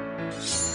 you